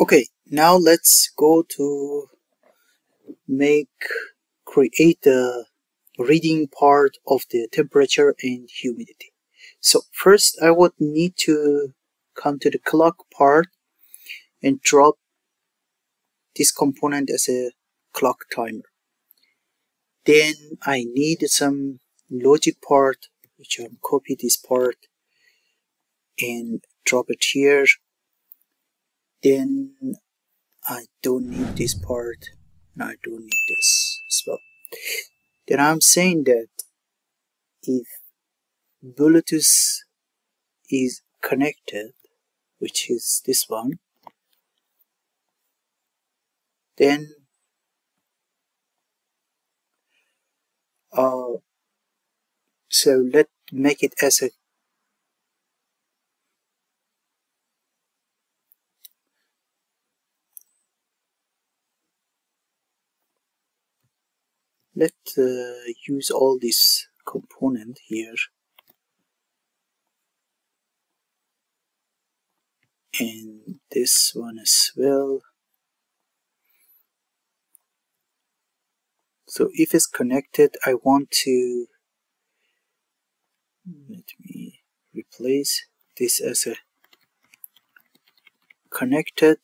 Okay, now let's go to make create the reading part of the temperature and humidity. So first I would need to come to the clock part and drop this component as a clock timer. Then I need some logic part which I'll copy this part and drop it here then I don't need this part and I don't need this as well. Then I'm saying that if Bluetooth is connected which is this one then uh, so let make it as a let's uh, use all this component here. And this one as well. So if it's connected I want to let me replace this as a connected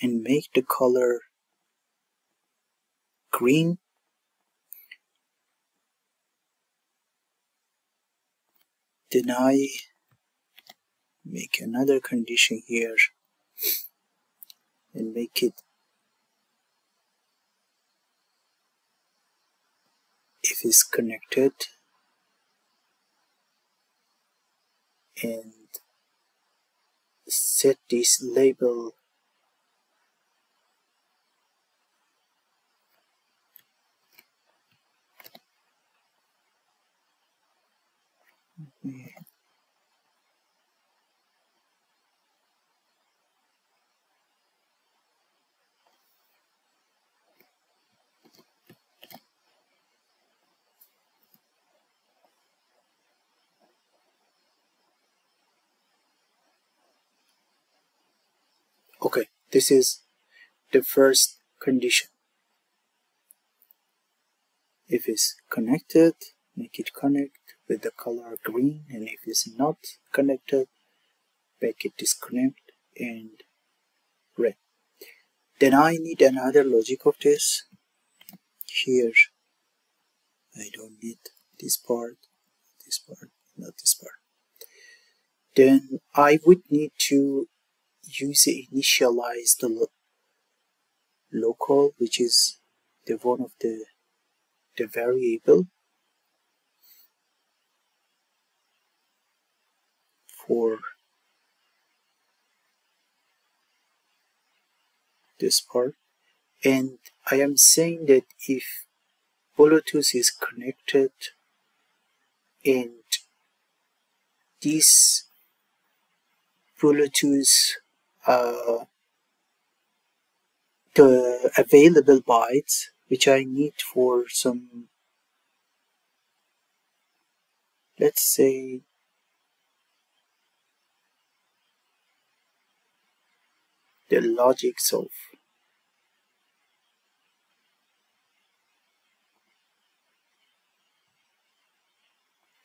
and make the color green then I make another condition here and make it if it's connected and set this label okay this is the first condition. If it's connected make it connect with the color green and if it's not connected make it disconnect and red. Then I need another logic of this. Here I don't need this part this part not this part. Then I would need to use the initialize the lo local which is the one of the the variable for this part. And I am saying that if Bluetooth is connected and this Bluetooth uh, the available bytes which I need for some let's say the logics of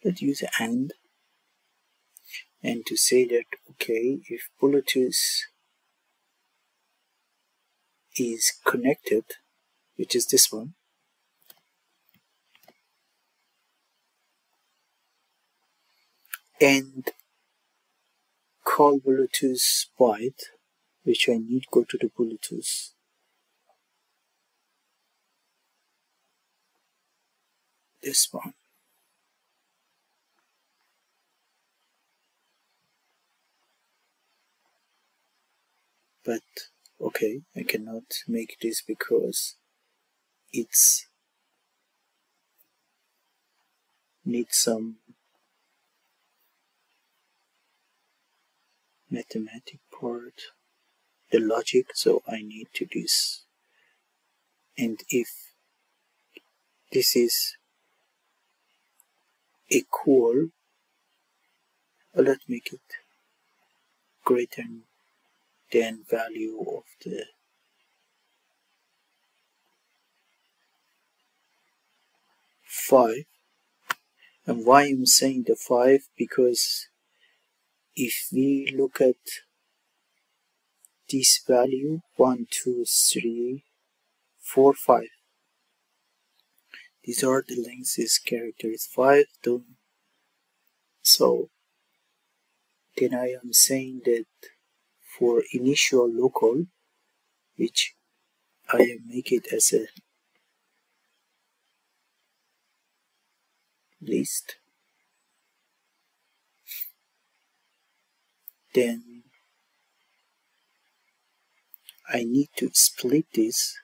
let's use AND and to say that okay if Bluetooth is connected which is this one and call Bluetooth byte which I need go to the Bluetooth. This one but okay I cannot make this because it's need some mathematic part the logic so I need to this. And if this is equal let's make it greater then value of the five. And why I'm saying the five? Because if we look at this value one two three four five. These are the lengths this character is five so then I am saying that for initial local which I make it as a list. Then I need to split this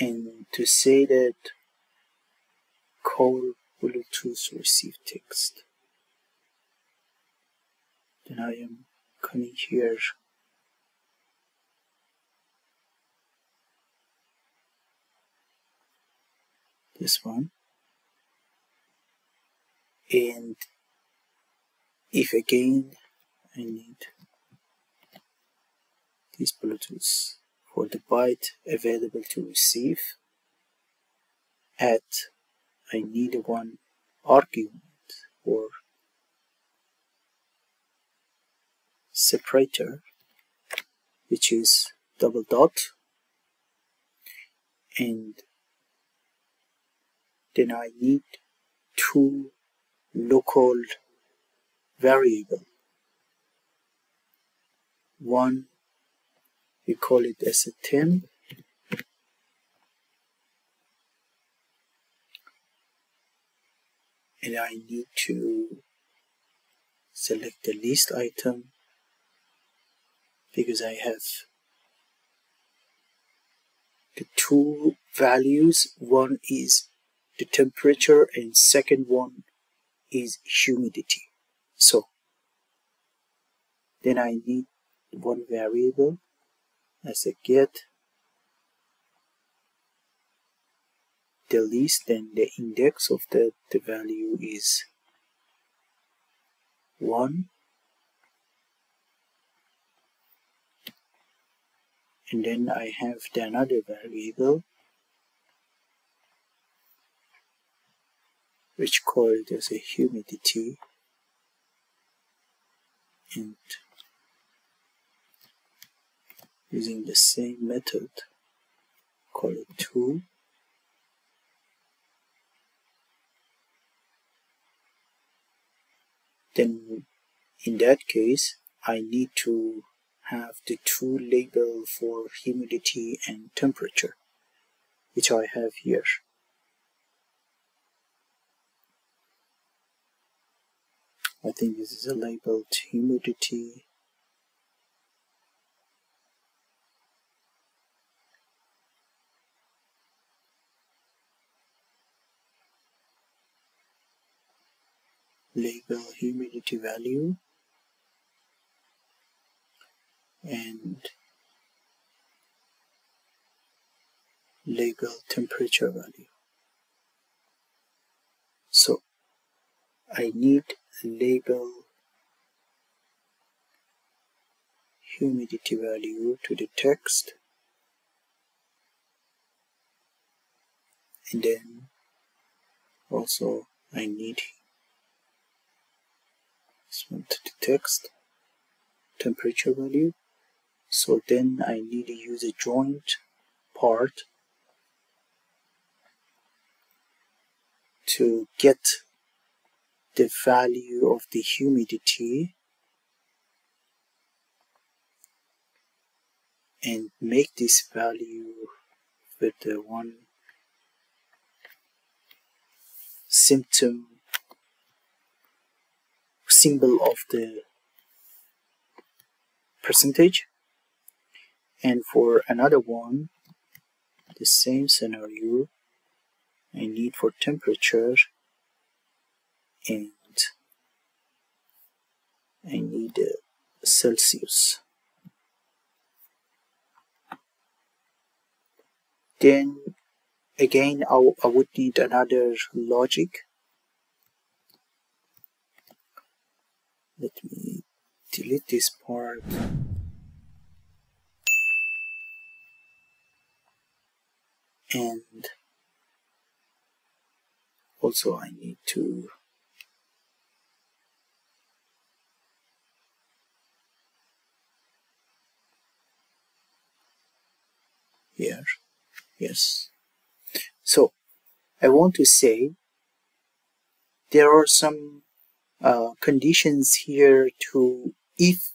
and to say that call Bluetooth receive text. Then I am coming here. This one. And if again I need this Bluetooth the byte available to receive at I need one argument or separator which is double dot and then I need two local variable one we call it as a temp and I need to select the list item because I have the two values. One is the temperature and second one is humidity. So then I need one variable as a get the list and the index of the, the value is 1 and then I have the another variable which called as a humidity and using the same method call it 2 then in that case I need to have the two label for humidity and temperature which I have here. I think this is a labeled humidity label humidity value. And label temperature value. So I need label humidity value to the text. And then also I need one to the text temperature value. So then I need to use a joint part to get the value of the humidity and make this value with the one symptom symbol of the percentage and for another one the same scenario I need for temperature and I need uh, Celsius. Then again I, I would need another logic let me delete this part. And also I need to here. Yes. So I want to say there are some uh, conditions here to if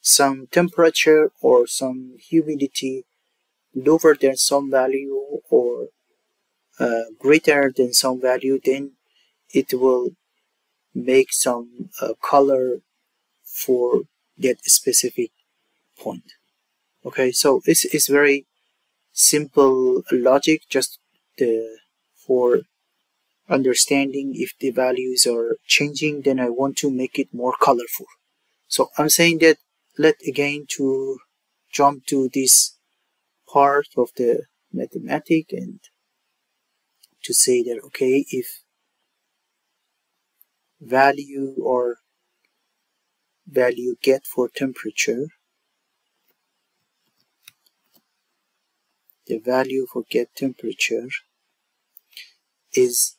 some temperature or some humidity lower than some value or uh, greater than some value then it will make some uh, color for that specific point. Okay so this is very simple logic just the, for understanding if the values are changing then I want to make it more colorful. So I'm saying that let again to jump to this part of the mathematic and to say that okay if value or value get for temperature the value for get temperature is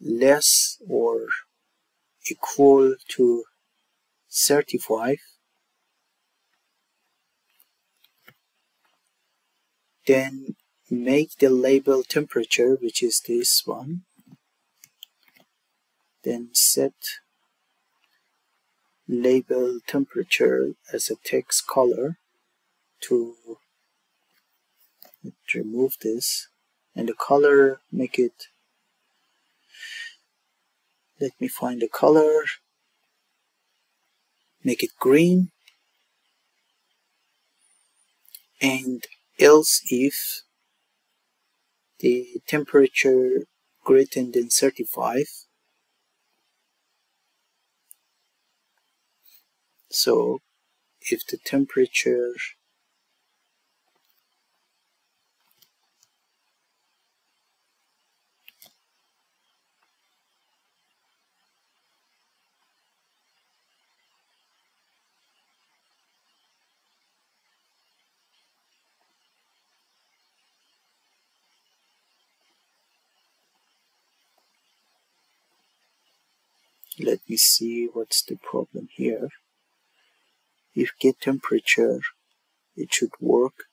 less or equal to 35 then make the label temperature which is this one. Then set label temperature as a text color to remove this. And the color make it let me find the color. Make it green. And else if the temperature greater than 35 so if the temperature let me see what's the problem here. If get temperature it should work.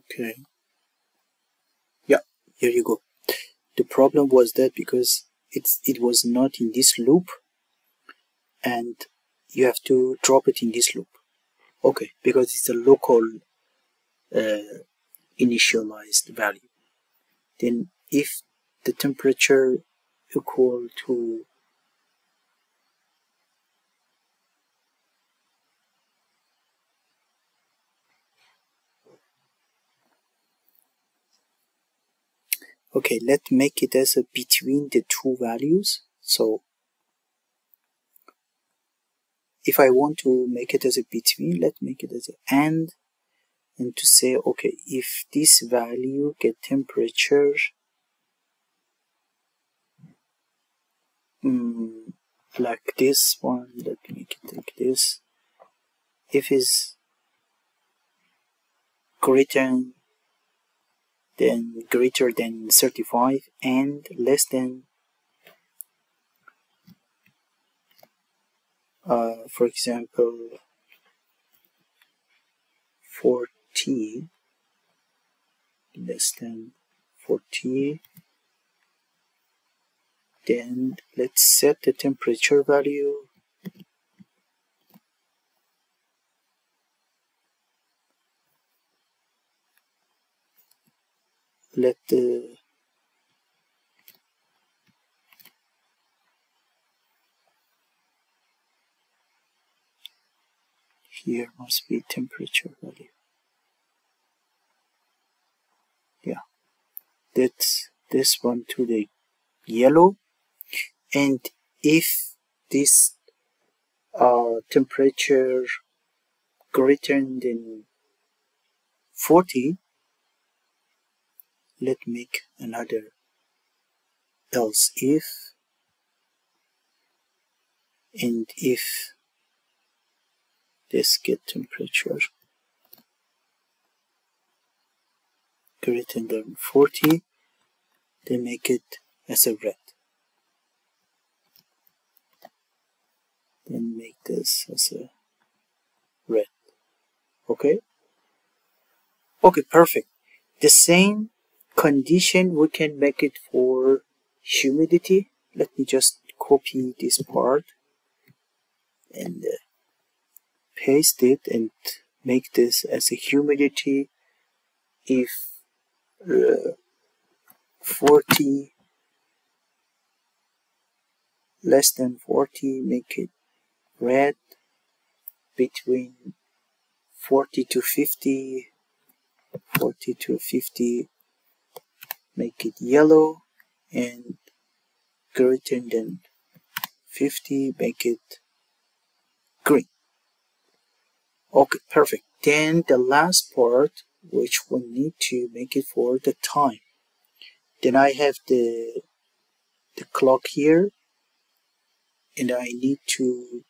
Okay. Yeah here you go. The problem was that because it's it was not in this loop and you have to drop it in this loop. Okay because it's a local uh, initialized value. Then if the temperature equal to okay let's make it as a between the two values. So if I want to make it as a between let's make it as an and and to say okay if this value get temperature um, like this one let me make it like this. If is greater than greater than 35 and less than uh, for example 40 less than 40 then let's set the temperature value let the here must be temperature value. Yeah. That's this one to the yellow. And if this uh, temperature greater than 40 let make another else if and if this get temperature greater than 40 they make it as a red. Then make this as a red. Okay? Okay perfect. The same condition we can make it for humidity. Let me just copy this part and uh, paste it and make this as a humidity. If uh, 40 less than 40 make it red between 40 to 50 40 to 50 make it yellow and greater than 50 make it green. Okay perfect. Then the last part which we need to make it for the time. Then I have the the clock here and I need to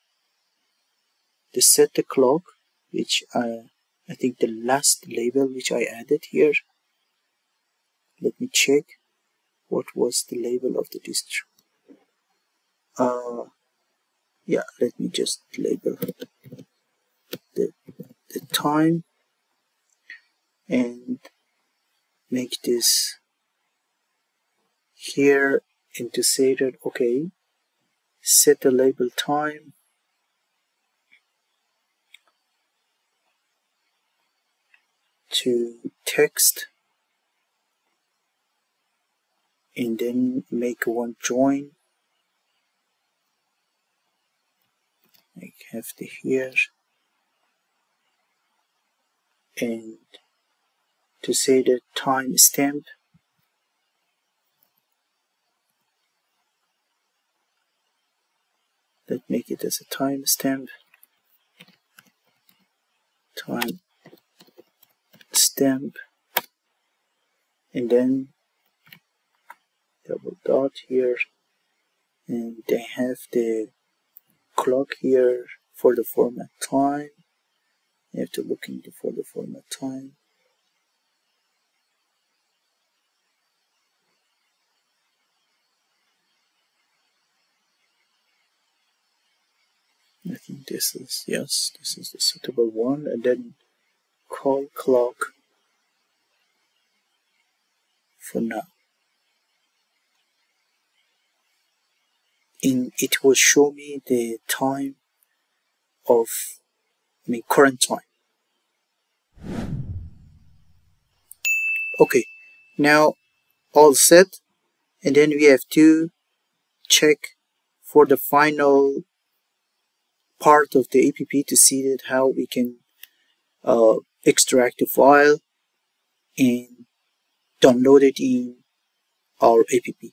to set the clock which I, I think the last label which I added here let me check what was the label of the distro. Uh yeah let me just label the, the time and make this here and to say that okay set the label time. To text and then make one join. I have the here and to say the time stamp. Let's make it as a time stamp. Time stamp. And then double dot here and they have the clock here for the format time. You have to look into for the format time. I think this is yes this is the suitable one and then call clock for now in it will show me the time of I mean current time. Okay now all set and then we have to check for the final part of the app to see that how we can uh, extract the file and download it in our app